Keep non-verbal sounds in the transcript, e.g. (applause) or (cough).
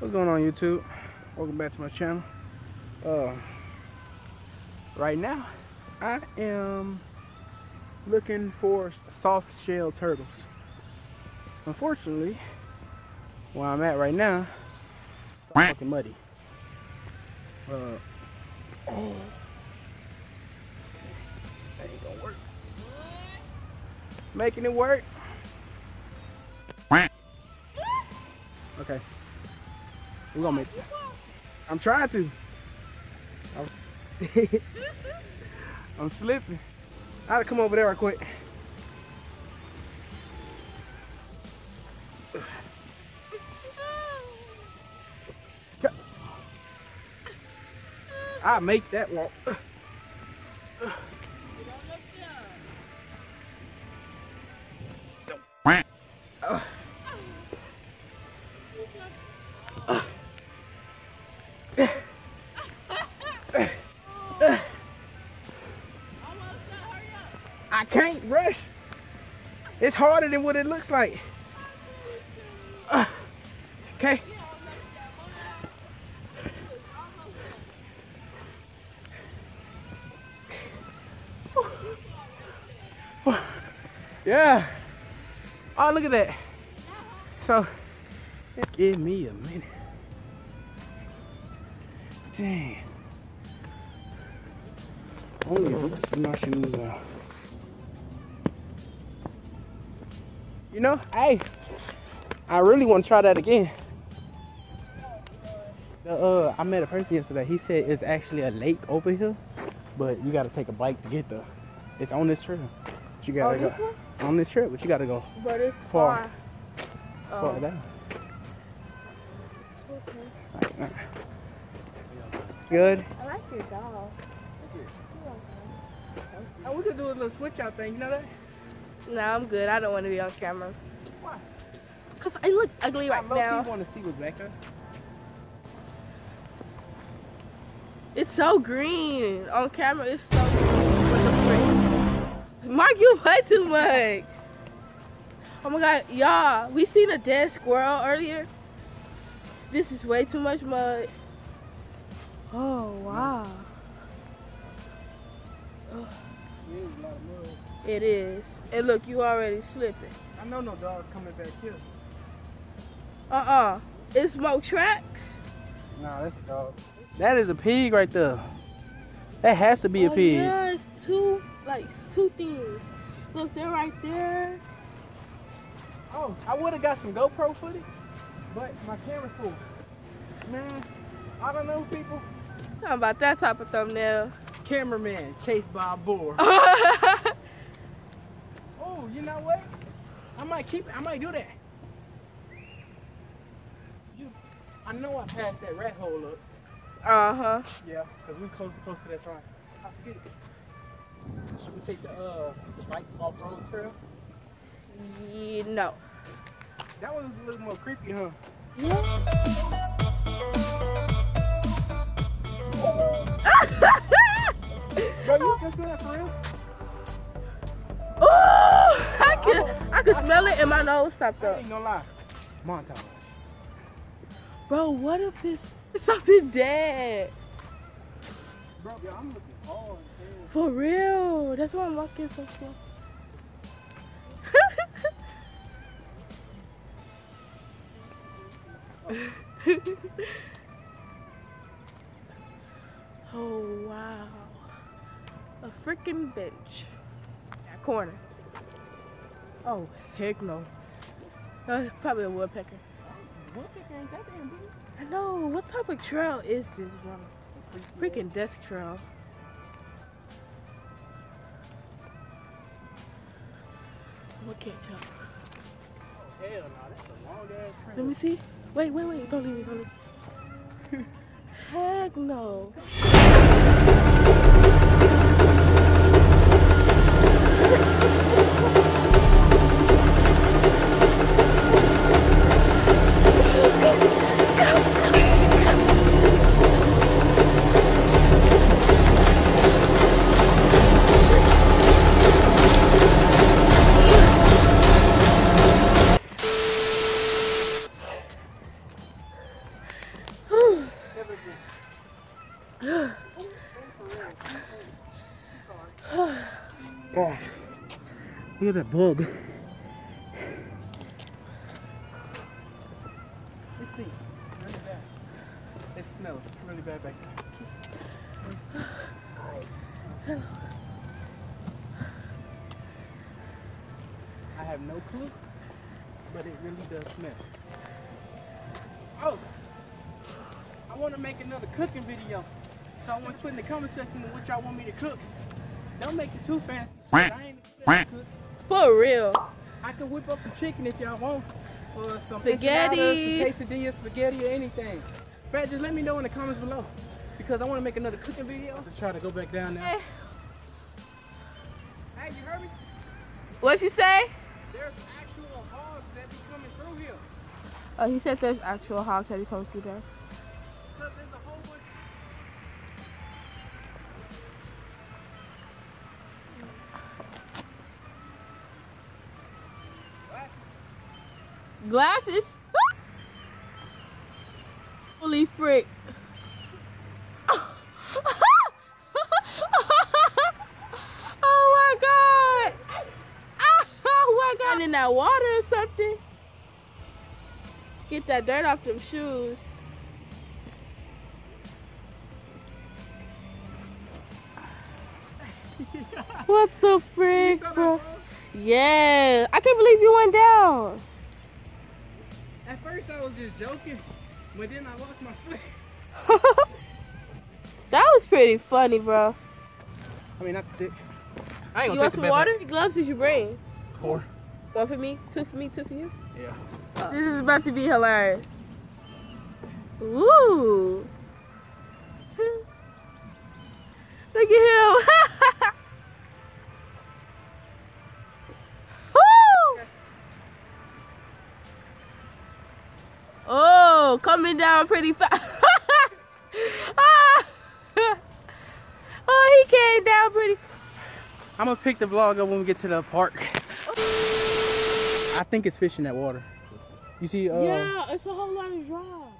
What's going on YouTube? Welcome back to my channel. Uh, right now, I am looking for soft shell turtles. Unfortunately, where I'm at right now, it's fucking muddy. Uh, oh, that ain't gonna work. Making it work. Okay. We're gonna make it. I'm trying to. I'm, (laughs) I'm slipping. I gotta come over there right quick. I make that walk. Can't rush. It's harder than what it looks like. Uh, okay. (sighs) Yeah. Oh, look at that. So, give me a minute. Damn. Only if see my shoes. You know, hey, I really want to try that again. The, uh, I met a person yesterday. He said it's actually a lake over here, but you got to take a bike to get there. It's on this trail. But you gotta Oh, go this one? on this trip, but you gotta go But it's Far. far. far Oh, down. okay. Good. I like your dog. Oh, we could do a little switch out thing. You know that? No, I'm good. I don't want to be on camera. Why? Cause I look ugly right I now. want to see back. It's so green on camera. It's so green. What the frick? Mark, you play too much. Oh my god, y'all, we seen a dead squirrel earlier. This is way too much mud. Oh wow. It is. And look, you already slipping. I know no dogs coming back here. Uh-uh. It's smoke tracks. Nah, that's a dog. That is a pig right there. That has to be a oh, pig. Yeah, it's two, like, two things. Look, they're right there. Oh, I would have got some GoPro footage, but my camera's full. Man, I don't know, people. Talking about that type of thumbnail. Cameraman chased by a boar. (laughs) oh, you know what? I might keep it. I might do that. You, I know I passed that rat hole up. uh-huh. Yeah, because we close close to that sign. I forget it. Should we take the uh spike off road trail? Yeah, no. That one was a little more creepy, huh? Bro, you just do that for I can, I can smell it and my nose stopped I up. ain't gonna lie. Montage. Bro, what if this? it's something dead? Bro, yeah, I'm looking hard. For real. That's why I'm walking so slow. (laughs) oh wow. A freaking bench. That corner. Oh, heck no. Uh, probably a woodpecker. Woodpecker ain't that damn big. I know. What type of trail is this, bro? Freaking death trail. What can't tell? Hell no, that's a long ass trail. Let me see. Wait, wait, wait. Don't leave me. Don't leave me. (laughs) Heck no. Look at that bug. It stinks really bad. It smells really bad back there. I have no clue, but it really does smell. Oh, I want to make another cooking video. So I want to put in the comment section what y'all want me to cook. Don't make it too fancy. Shit. I ain't expect to cook. For real. I can whip up some chicken if y'all want. Or some Spaghetti. enchiladas, some quesadillas, spaghetti, or anything. In fact, just let me know in the comments below. Because I want to make another cooking video to try to go back down there. Eh, Hey, you heard me? What you say? There's actual hogs that be coming through here. Oh, he said there's actual hogs that he comes through there. Glasses? Holy frick. (laughs) oh my god. (laughs) Oh my god. In that water or something. Get that dirt off them shoes. (laughs) What the frick, saw that, bro? bro? Yeah. I can't believe you went down. At first I was just joking, but then I lost my foot. (laughs) that was pretty funny, bro. I mean, not the stick. I ain't You gonna want some water? What gloves did you bring? Four. One for me, two for me, two for you. Yeah. This is about to be hilarious. Ooh. (laughs) Look at him. (laughs) coming down pretty fast. (laughs) ah. (laughs) oh, he came down pretty. I'm gonna pick the vlog up when we get to the park. I think it's fish in that water. You see, uh, yeah, it's a whole lot of drops.